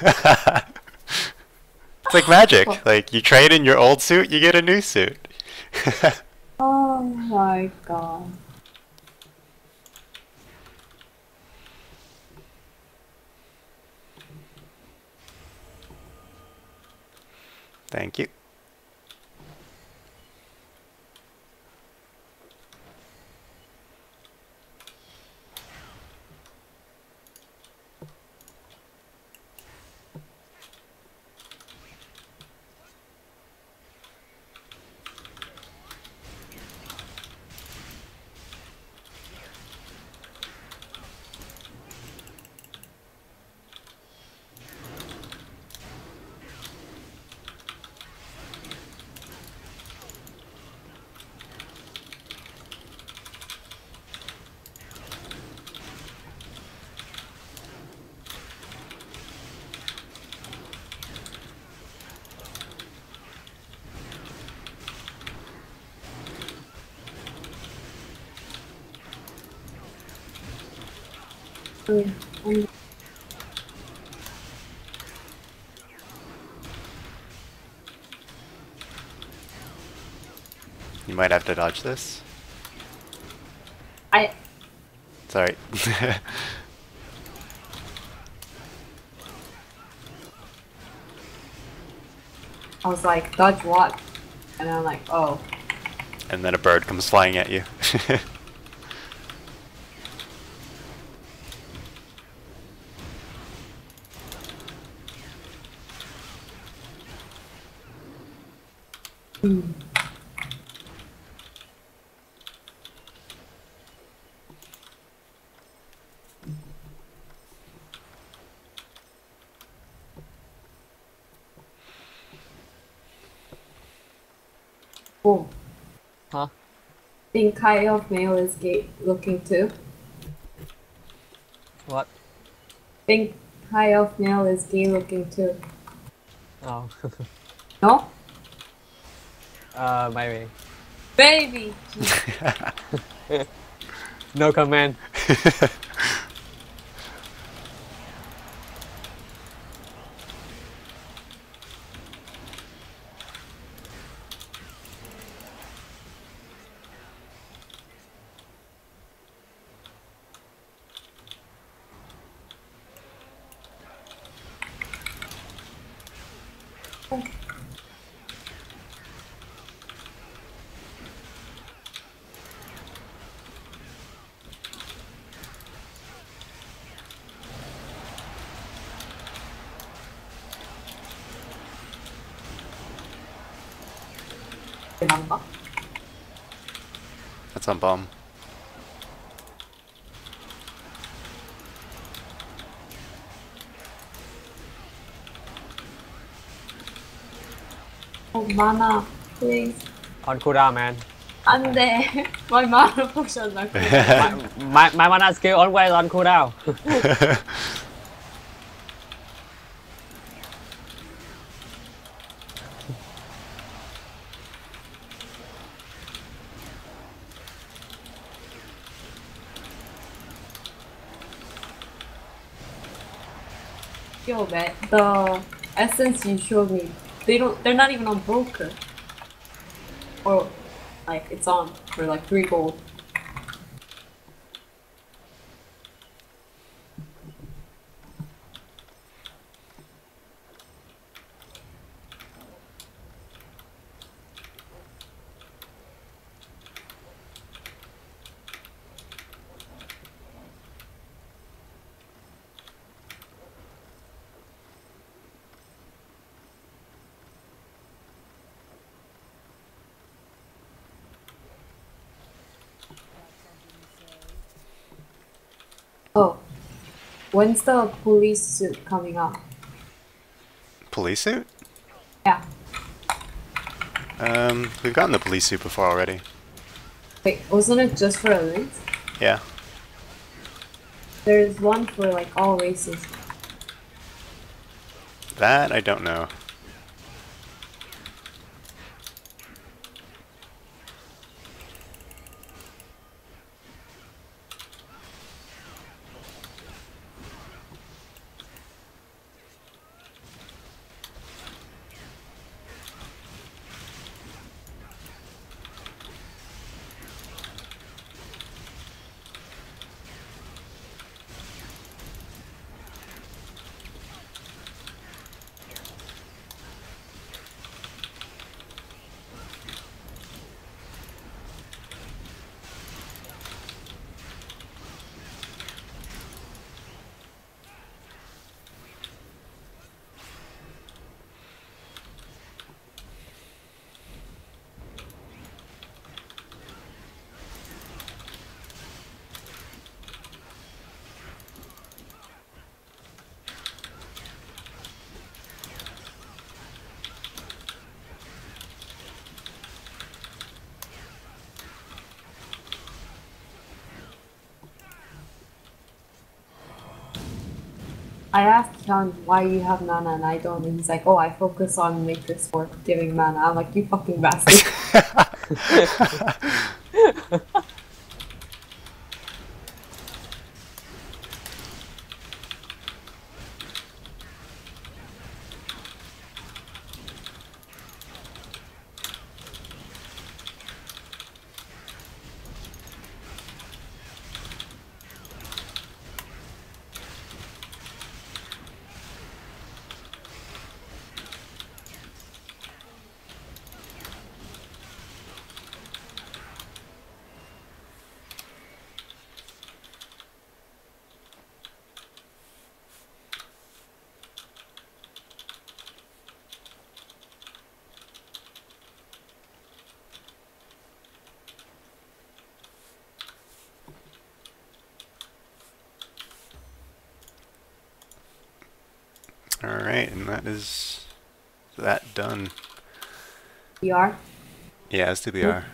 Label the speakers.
Speaker 1: It's like magic. Like you trade in your old suit, you get a new suit.
Speaker 2: Oh my god.
Speaker 1: Thank you.
Speaker 2: Mm.
Speaker 1: You might have to dodge this.
Speaker 2: I
Speaker 1: Sorry.
Speaker 2: I was like, dodge what? And I'm like, oh.
Speaker 1: and then a bird comes flying at you.
Speaker 2: Mm. Oh,
Speaker 3: Huh?
Speaker 2: think kind of male is gay looking too.
Speaker 3: What?
Speaker 2: Think high of male is gay looking too.
Speaker 3: Oh.
Speaker 2: No?
Speaker 3: Uh, maybe.
Speaker 2: Baby!
Speaker 3: No comment.
Speaker 1: That's on bomb.
Speaker 2: Oh, mana, please.
Speaker 3: On cooldown, man.
Speaker 2: 안 돼. My mana potion not
Speaker 3: my, my, my mana skill always on cooldown.
Speaker 2: Yo, man, the essence you showed me, they don't. They're not even on broker. Or, like, it's on for like three gold. Oh, when's the police suit coming up?
Speaker 1: Police suit?
Speaker 2: Yeah.
Speaker 1: Um, we've gotten the police suit before already.
Speaker 2: Wait, wasn't it just for elites?
Speaker 1: Yeah.
Speaker 2: There's one for like all races.
Speaker 1: That I don't know.
Speaker 2: I asked John why you have mana and I don't, and he's like, "Oh, I focus on matrix for giving mana." I'm like, "You fucking bastard!"
Speaker 1: Alright, and that is that done.
Speaker 2: you are.
Speaker 1: Yeah, it's 2BR.